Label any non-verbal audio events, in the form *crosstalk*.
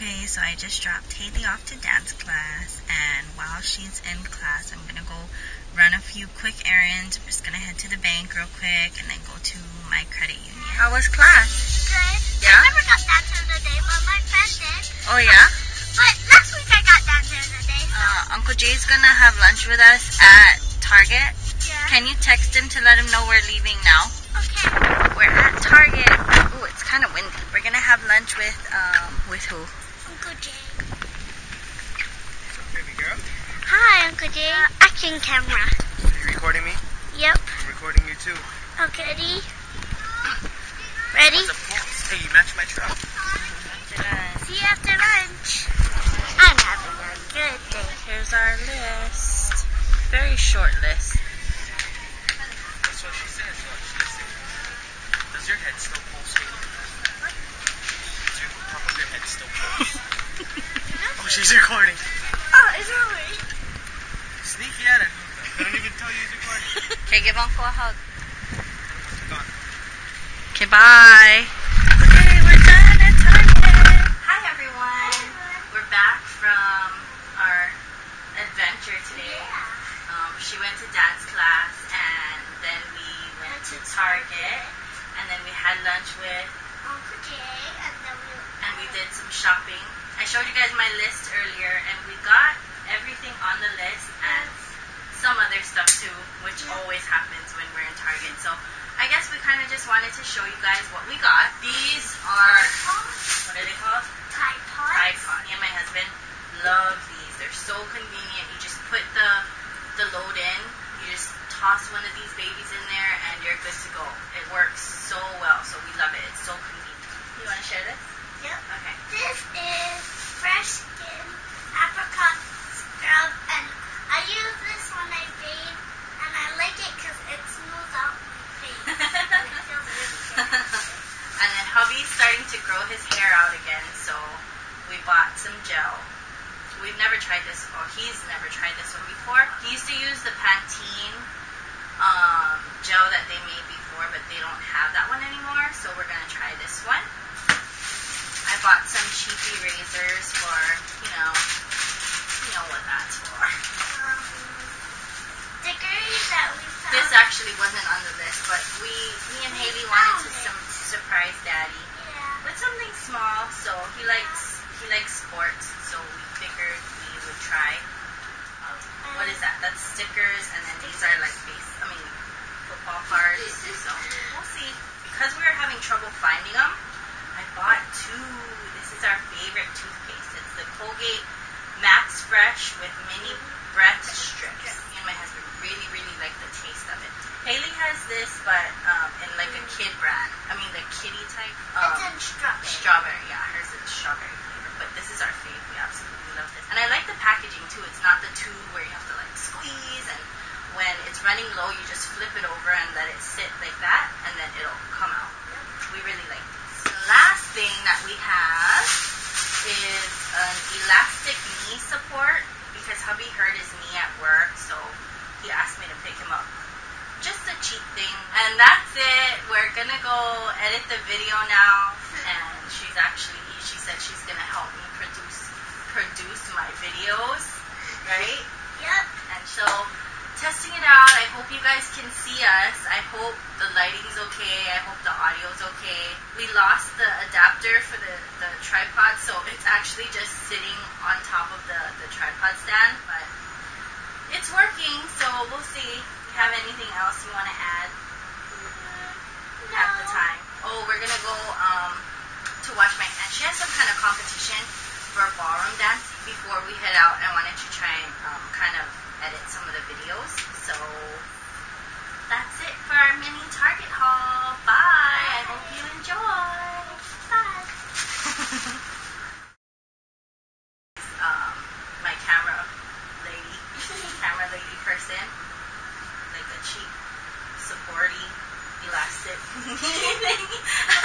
Okay, so I just dropped Haylee off to dance class, and while she's in class, I'm gonna go run a few quick errands. I'm just gonna head to the bank real quick and then go to my credit union. How was class? Good. Yeah? I never got dancer of the day, but my friend did. Oh yeah? But last week I got dancer of the day. So Uh, Uncle Jay's gonna have lunch with us at Target. yeah. Can you text him to let him know we're leaving now? okay. We're at Target. Ooh, it's kind of windy. We're gonna have lunch with um with who? Hi, Uncle Jay. Uh, action camera. you recording me? Yep. I'm recording you too. Okay, ready? Ready? What's up. Hey, you match my truck. See you after lunch. I'm having a good day. Here's our list. Very short list. That's what she says. What she said. Does your head still pulse? Haylee? Does your top of your head still pulse? She's recording. Oh, is it really? Sneaky at it. I don't even tell you he's recording. *laughs* Okay, give Uncle a hug. Okay, bye. Okay, we're done at Target. Hi, everyone. We're back from our adventure today. Um, she went to dance class, and then we went to Target, and then we had lunch with, Uncle Jay, and then we. and we did some shopping. I showed you guys my list earlier, and we got everything on the list and some other stuff too, which always happens when we're in Target. So I guess we kind of just wanted to show you guys what we got. These are what are they called? Tide Pods. Tide Pods. Me and my husband love these. They're so convenient. You just put the the load in. You just toss one of these babies in there, and you're good to go. It works so well. So we love it. It's so convenient. You want to share this? Yep. Okay. This is fresh skin apricot scrub, and I use this when I bathe, and I like it because it smooths out my face. and it feels really good. And then hubby's starting to grow his hair out again, so we bought some gel. We've never tried this. Oh, he's never tried this one before. He used to use the Pantene um, gel that they made before, but they don't have that one anymore. So we're gonna try this one. I bought some cheapy razors for, you know, you know what that's for. Um, stickers that we found. This actually wasn't on the list, but we, and Haylee wanted to some surprise Daddy. But something small, so he likes he likes sports, so we figured we would try. Um, what is that? That's stickers, and then these are like base. I mean, football cards. So we'll see. Because we were having trouble finding them, I bought two. This is our favorite toothpaste. It's the Colgate Max Fresh with mini breath strips. Me and my husband really, really like the taste of it. Haylee has this, but um, in like a kid brand. I mean, the kitty type. Um, It's in strawberry. Strawberry, yeah, hers is strawberry flavor. But this is our fave. We absolutely love this. And I like the packaging too. It's not the tube where you have to like squeeze and when it's running low you just flip it over and let it sit like that and then it'll come out. We really like these. The last thing that we have is an elastic knee support because hubby hurt his knee at work, so he asked me to pick him up just a cheap thing. And that's it. We're gonna go edit the video now. And she's actually, she said she's gonna help me produce produce my videos, right? Yep. And so testing it out. I hope you guys can see us. I hope the lighting's okay. I hope the audio's okay. We lost the adapter for the, the tripod, so it's actually just sitting on top of the, the tripod stand, but it's working, so we'll see. If you have anything else you want to add mm-hmm. at the time? We're gonna go um, to watch my aunt. She has some kind of competition for ballroom dance. Before we head out, I wanted to try and um, kind of edit some of the videos. So that's it for our mini Target haul. Bye. I hope you enjoy. Bye. *laughs* um, my camera lady, *laughs* camera lady person, like a cheap, supporty, elastic. *laughs* *laughs*